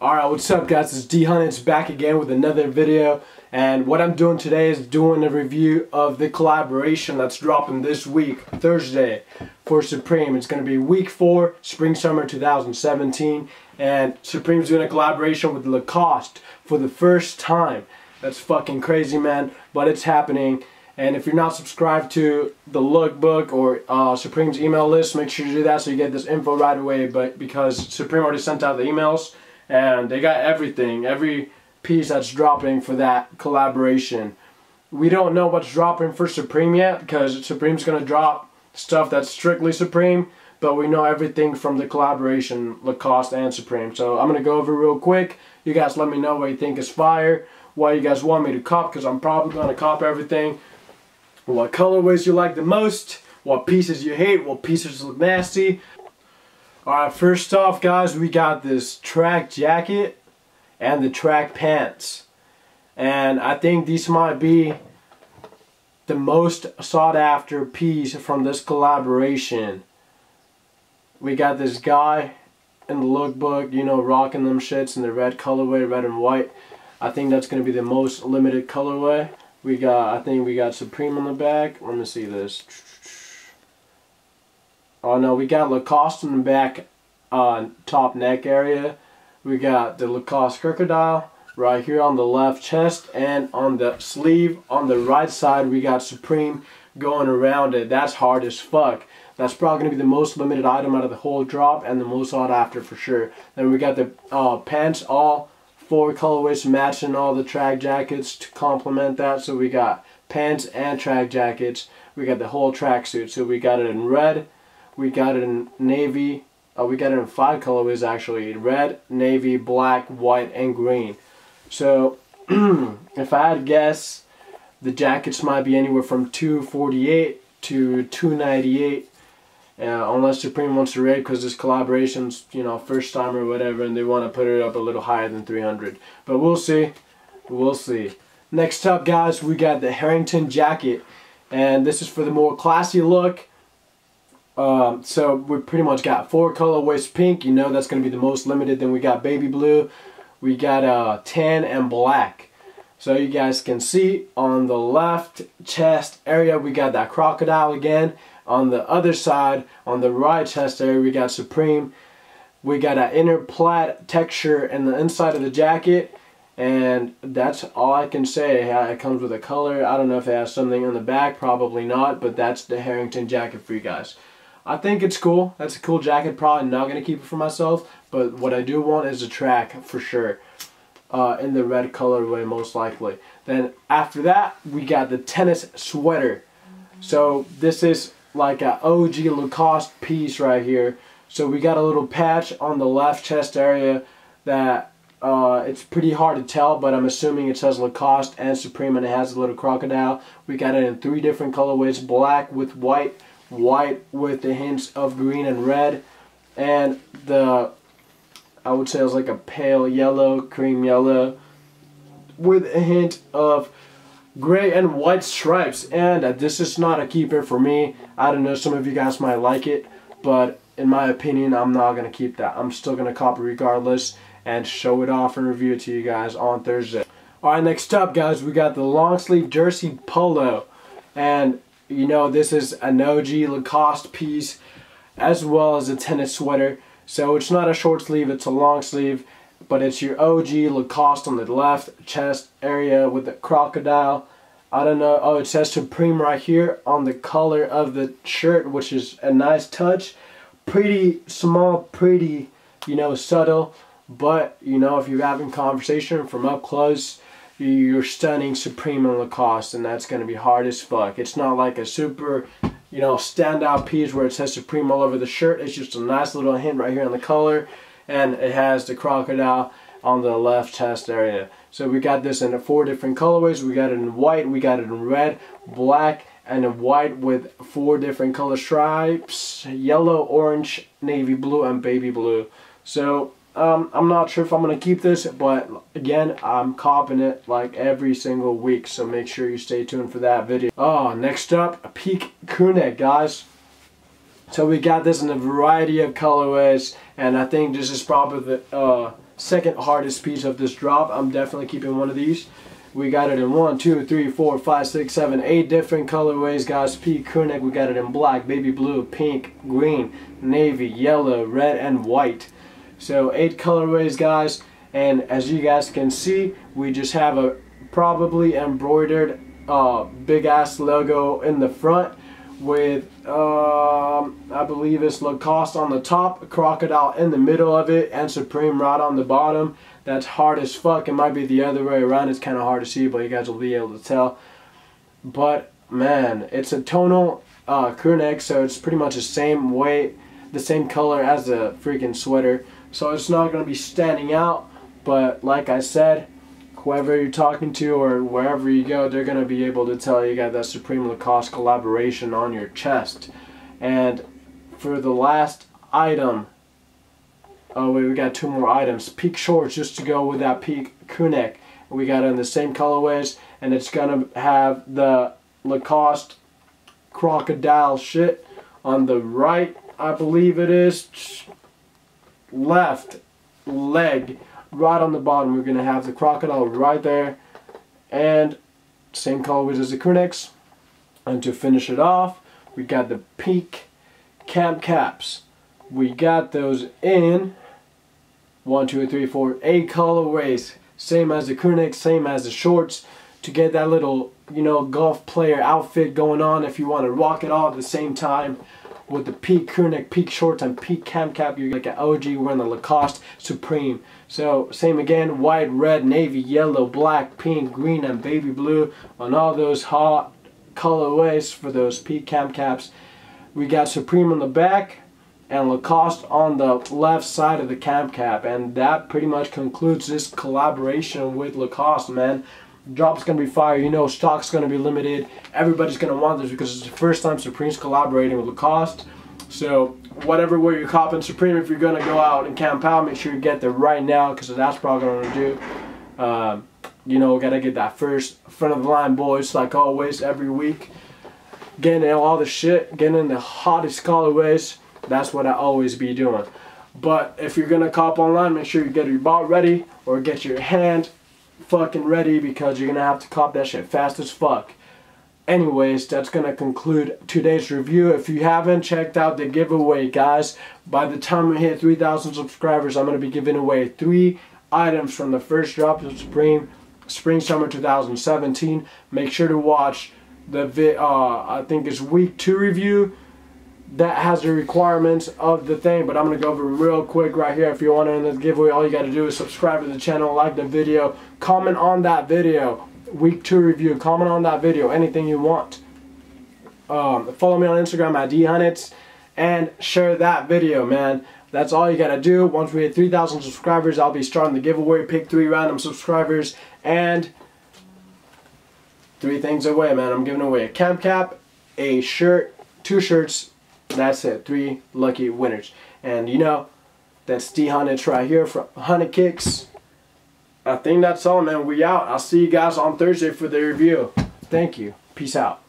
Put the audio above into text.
Alright, what's up guys? It's D Hunt. back again with another video. And what I'm doing today is doing a review of the collaboration that's dropping this week, Thursday, for Supreme. It's going to be week 4, Spring Summer 2017. And Supreme's doing a collaboration with Lacoste for the first time. That's fucking crazy, man. But it's happening. And if you're not subscribed to the lookbook or uh, Supreme's email list, make sure you do that so you get this info right away. But because Supreme already sent out the emails, and they got everything, every piece that's dropping for that collaboration. We don't know what's dropping for Supreme yet because Supreme's gonna drop stuff that's strictly Supreme, but we know everything from the collaboration, Lacoste and Supreme. So I'm gonna go over real quick. You guys let me know what you think is fire, what you guys want me to cop, because I'm probably gonna cop everything. What colorways you like the most, what pieces you hate, what pieces look nasty. Alright, first off guys, we got this track jacket and the track pants. And I think these might be the most sought after piece from this collaboration. We got this guy in the lookbook, you know, rocking them shits in the red colorway, red and white. I think that's going to be the most limited colorway. We got, I think we got Supreme on the back. Let me see this. Oh no, we got Lacoste in the back uh, top neck area. We got the Lacoste Crocodile right here on the left chest and on the sleeve on the right side we got Supreme going around it. That's hard as fuck. That's probably going to be the most limited item out of the whole drop and the most sought after for sure. Then we got the uh, pants all four colorways matching all the track jackets to complement that. So we got pants and track jackets. We got the whole tracksuit. So we got it in red, we got it in navy. Uh, we got it in five colorways actually. Red, navy, black, white, and green. So if I had to guess, the jackets might be anywhere from 248 to 298 uh, unless Supreme wants to rate because this collaboration's you know first time or whatever and they want to put it up a little higher than 300 but we'll see we'll see next up guys we got the Harrington jacket and this is for the more classy look um, so we pretty much got four colorways pink. You know that's going to be the most limited. Then we got baby blue. We got uh, tan and black. So you guys can see on the left chest area we got that crocodile again. On the other side, on the right chest area, we got Supreme. We got an inner plaid texture in the inside of the jacket. And that's all I can say. It comes with a color. I don't know if it has something on the back. Probably not. But that's the Harrington jacket for you guys. I think it's cool. That's a cool jacket. Probably not going to keep it for myself. But what I do want is a track for sure. Uh, in the red colorway most likely. Then after that, we got the tennis sweater. So this is like a OG Lacoste piece right here. So we got a little patch on the left chest area that uh, it's pretty hard to tell, but I'm assuming it says Lacoste and Supreme and it has a little crocodile. We got it in three different colorways, black with white, white with the hints of green and red, and the I would say it was like a pale yellow, cream yellow, with a hint of gray and white stripes. And this is not a keeper for me. I don't know, some of you guys might like it, but in my opinion, I'm not going to keep that. I'm still going to copy regardless and show it off and review it to you guys on Thursday. Alright, next up guys, we got the long sleeve jersey polo. And you know, this is an OG Lacoste piece as well as a tennis sweater. So it's not a short sleeve, it's a long sleeve, but it's your OG Lacoste on the left chest area with the crocodile. I don't know, oh it says Supreme right here on the color of the shirt, which is a nice touch. Pretty small, pretty, you know, subtle, but you know, if you're having conversation from up close, you're stunning Supreme and Lacoste, and that's going to be hard as fuck. It's not like a super, you know, standout piece where it says Supreme all over the shirt. It's just a nice little hint right here on the color, and it has the crocodile on the left chest area. So we got this in four different colorways. We got it in white, we got it in red, black, and in white with four different color stripes, yellow, orange, navy blue, and baby blue. So um, I'm not sure if I'm going to keep this, but again, I'm copping it like every single week, so make sure you stay tuned for that video. Oh, next up, peak crewneck, guys. So we got this in a variety of colorways, and I think this is probably the, uh, second hardest piece of this drop. I'm definitely keeping one of these. We got it in one, two, three, four, five, six, seven, eight different colorways, guys. P crewneck, we got it in black, baby blue, pink, green, navy, yellow, red, and white. So eight colorways, guys. And as you guys can see, we just have a probably embroidered uh, big ass logo in the front with um, I believe it's Lacoste on the top, Crocodile in the middle of it, and Supreme right on the bottom. That's hard as fuck. It might be the other way around. It's kind of hard to see, but you guys will be able to tell. But man, it's a tonal uh, crew neck, so it's pretty much the same weight, the same color as the freaking sweater. So it's not going to be standing out. But like I said, whoever you're talking to or wherever you go, they're going to be able to tell you got that Supreme Lacoste collaboration on your chest. And for the last item, oh wait, we got two more items. Peak shorts just to go with that peak crew neck. We got in the same colorways and it's going to have the Lacoste crocodile shit on the right, I believe it is, left leg right on the bottom. We're gonna have the crocodile right there. And same colorways as the crewnecks and to finish it off we got the peak camp caps. We got those in one two three four eight colorways same as the crewneck same as the shorts to get that little you know golf player outfit going on if you want to rock it all at the same time with the peak crewneck, peak shorts, and peak cam cap. You're like an OG wearing the Lacoste Supreme. So same again, white, red, navy, yellow, black, pink, green, and baby blue on all those hot colorways for those peak cam caps. We got Supreme on the back and Lacoste on the left side of the cam cap. And that pretty much concludes this collaboration with Lacoste, man drop's gonna be fire. You know, stock's gonna be limited. Everybody's gonna want this because it's the first time Supreme's collaborating with Lacoste. So whatever way you're copping Supreme, if you're gonna go out and camp out, make sure you get there right now because that's probably gonna do. Um, you know, gotta get that first front of the line, boys. Like always, every week, getting all the shit, getting in the hottest colorways. That's what I always be doing. But if you're gonna cop online, make sure you get your bot ready or get your hand fucking ready because you're gonna have to cop that shit fast as fuck. Anyways, that's gonna conclude today's review. If you haven't checked out the giveaway, guys, by the time we hit 3,000 subscribers, I'm gonna be giving away three items from the first drop of Spring, Spring Summer 2017. Make sure to watch the uh, I think it's week two review that has the requirements of the thing but I'm gonna go over real quick right here if you want to enter the giveaway all you got to do is subscribe to the channel like the video comment on that video week two review comment on that video anything you want. Um, follow me on Instagram at dhunnits and share that video man. That's all you gotta do. Once we hit 3,000 subscribers I'll be starting the giveaway pick three random subscribers and three things away man. I'm giving away a camp cap a shirt two shirts that's it. Three lucky winners. And you know, that's D Hunnits right here from Hunnit Kicks. I think that's all, man. We out. I'll see you guys on Thursday for the review. Thank you. Peace out.